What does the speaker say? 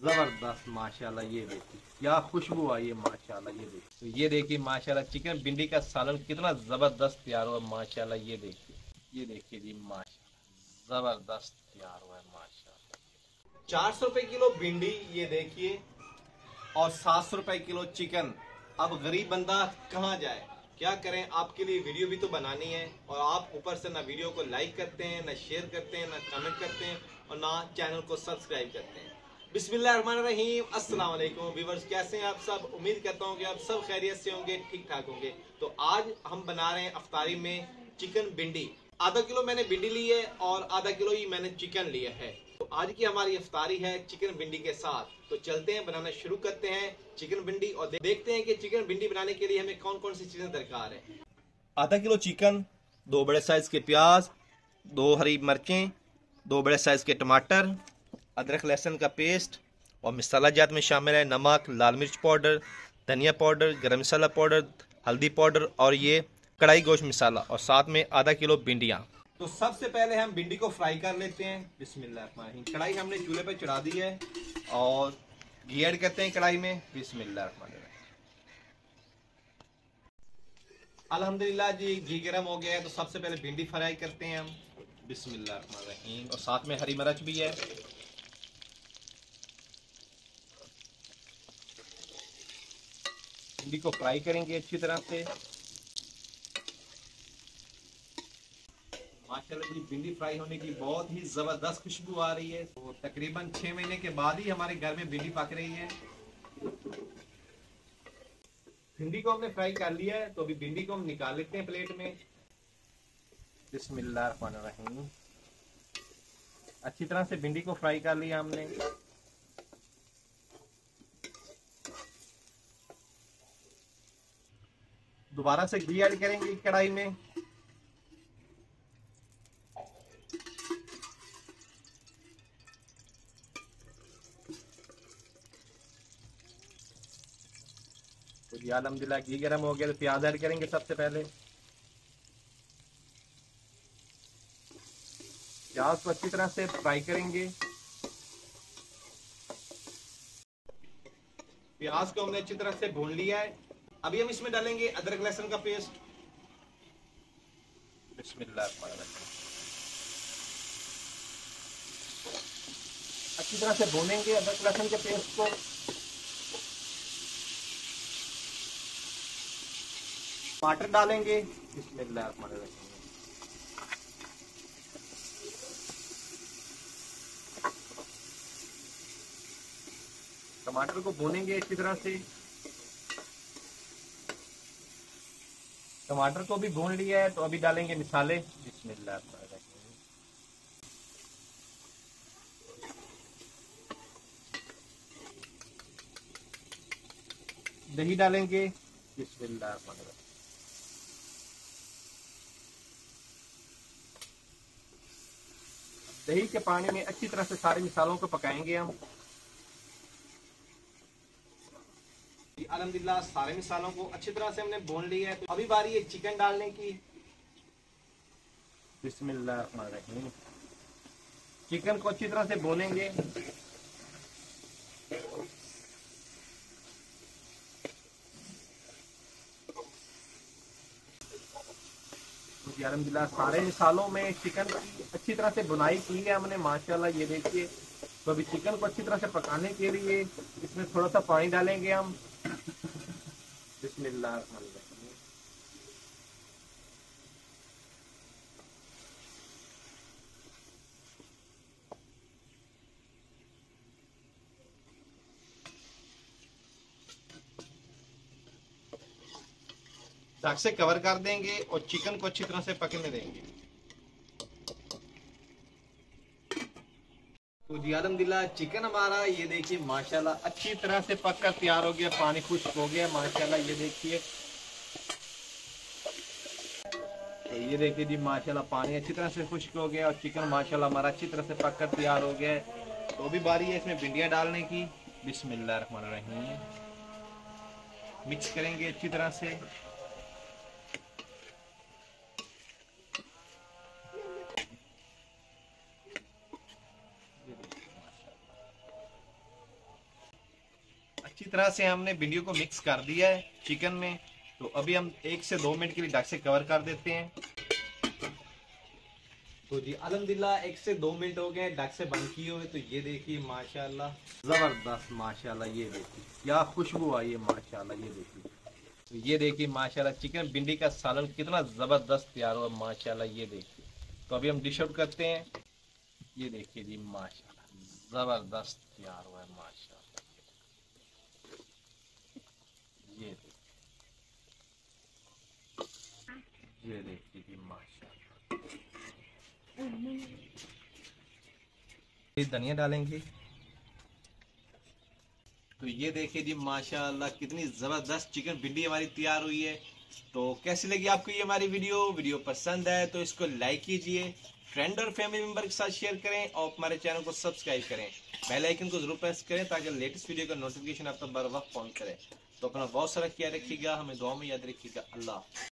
ज़बरदस्त, माशाल्लाह, ये देखिए। क्या खुशबू आई है, माशाल्लाह, ये देखिए। तो ये देखिए, माशाल्लाह, चिकन भिंडी का सालन कितना ज़बरदस्त तैयार हुआ, माशाल्लाह, ये देखिए। ये देखिए जी, माशाल्लाह, ज़बरदस्त तैयार हुआ है, माशाल्लाह। चार सौ रुपए किलो भिंडी, ये देखिए, और सात सौ रुपए किलो चिकन। अब गरीब बंदा कहाँ जाए? क्या करें? आपके लिए वीडियो भी तो बनानी है, और आप ऊपर से ना वीडियो को लाइक करते हैं, ना शेयर करते हैं, ना कमेंट करते हैं, और ना चैनल को सब्सक्राइब करते हैं। बिस्मिल्लाहिर्रहमानिर्रहीम। अस्सलाम वालेकुम कैसे हैं आप सब? उम्मीद करता हूँ कि आप सब खैरियत से होंगे ठीक ठाक होंगे। तो आज हम बना रहे हैं अफ्तारी में चिकन भिंडी। आधा किलो मैंने भिंडी ली है और आधा किलो ही मैंने चिकन लिया है। तो आज की हमारी अफ्तारी है चिकन भिंडी के साथ। तो चलते हैं, बनाना शुरू करते हैं चिकन भिंडी और देखते हैं कि चिकन भिंडी बनाने के लिए हमें कौन कौन सी चीज़ें दरकार है। आधा किलो चिकन, दो बड़े साइज़ के प्याज, दो हरी मिर्चें, दो बड़े साइज़ के टमाटर अदरक, लहसुन का पेस्ट और मसाला जात में शामिल है। नमक, लाल मिर्च पाउडर, धनिया पाउडर, गरम मसाला पाउडर, हल्दी पाउडर और ये कढ़ाई गोश्त मसाला और साथ में आधा किलो भिंडियाँ। तो सबसे पहले हम भिंडी को फ्राई कर लेते हैं। बिस्मिल्लाह कढ़ाई हमने चूल्हे पर चढ़ा दी है और घी ऐड करते हैं कढ़ाई में। बिस्मिल्लाह अल्हम्दुलिल्लाह जी, घी गर्म हो गया है तो सबसे पहले भिंडी फ्राई करते हैं हम। बिस्मिल्लाह और साथ में हरी मिर्च भी है। भिंडी को फ्राई करेंगे अच्छी तरह से। माशाल्लाह जी, भिंडी फ्राई होने की बहुत ही ज़बरदस्त खुशबू आ रही है। तो तकरीबन छह महीने के बाद ही हमारे घर में भिंडी पक रही है। भिंडी को हमने फ्राई कर लिया है तो अभी भिंडी को हम निकाल लेते हैं प्लेट में। बिस्मिल्लाहिर्रहमानिर्रहीम अच्छी तरह से भिंडी को फ्राई कर लिया हमने। दोबारा से घी ऐड करेंगे कढ़ाई में। तो जी अलहमदिल्ला घी गर्म हो गया तो प्याज ऐड करेंगे सबसे पहले। प्याज को अच्छी तरह से फ्राई करेंगे। प्याज को हमने अच्छी तरह से भून लिया है। अभी हम इसमें डालेंगे अदरक लहसुन का पेस्ट। अच्छी तरह से भूनेंगे अदरक लहसुन के पेस्ट को। टमाटर डालेंगे। टमाटर को भूनेंगे अच्छी तरह से। टमाटर को भी भून लिया है तो अभी डालेंगे मिसाले। बिस्मिल्लाह दही डालेंगे। बिस्मिल्लाह दही के पानी में अच्छी तरह से सारे मिसालों को पकाएँगे हम। अलहमदिल्ला, सारे मिसालों को अच्छी तरह से हमने भून लिया है। तो अभी बारी है चिकन डालने की। चिकन को अच्छी तरह से तो अलहमदिल्ला, सारे मिसालों में चिकन अच्छी तरह से बुनाई की है हमने, माशाल्लाह, ये देखिए। तो अभी चिकन को अच्छी तरह से पकाने के लिए इसमें थोड़ा सा पानी डालेंगे हम। से कवर कर देंगे और चिकन को अच्छी तरह से पकने देंगे। तो जी अलहमदिल्ला चिकन हमारा, ये देखिए, माशाल्लाह, अच्छी तरह से पककर तैयार हो गया, पानी खुश्क हो गया, माशाल्लाह, ये देखिए। तो ये देखिए जी, माशाल्लाह, पानी अच्छी तरह से खुश्क हो गया और चिकन माशाल्लाह हमारा अच्छी तरह से पककर तैयार हो गया है। तो भी बारी है इसमें भिंडियाँ डालने की। बिस्मिल्लाह रहीम। मिक्स करेंगे अच्छी तरह से। अच्छी तरह से हमने भिंडियों को मिक्स कर दिया है चिकन में। तो अभी हम एक से दो मिनट के लिए ढक से कवर कर देते हैं। तो जी, अलहमदिल्ला, एक से दो मिनट हो गए ढक से बंद किए हुए। तो ये देखिए, माशाल्लाह। ज़बरदस्त, माशाल्लाह, ये देखिए। क्या खुशबू आई है, माशाल्लाह, ये देखिए। तो ये देखिए, माशाल्लाह चिकन भिंडी का सालन कितना ज़बरदस्त तैयार हुआ, माशाल्लाह, ये देखिए। तो अभी हम डिश आउट करते हैं। ये देखिए जी, माशाल्लाह, ज़बरदस्त तैयार हुआ है, माशाल्लाह ये देखिए ये देखिए जी माशाल्लाह ये धनिया डालेंगे। तो ये देखिए जी, माशाल्लाह, कितनी ज़बरदस्त चिकन भिंडी हमारी तैयार हुई है। तो कैसी लगी आपको ये हमारी वीडियो? वीडियो पसंद है तो इसको लाइक कीजिए फ्रेंड और फैमिली मेंबर के साथ शेयर करें और हमारे चैनल को सब्सक्राइब करें। बेल आइकन को ज़रूर प्रेस करें ताकि लेटेस्ट वीडियो का नोटिफिकेशन आप तक बर वक्त पहुँच करे तो अपना बहुत सारा ख्याल रखिएगा, हमें दुआ में याद रखिएगा। अल्लाह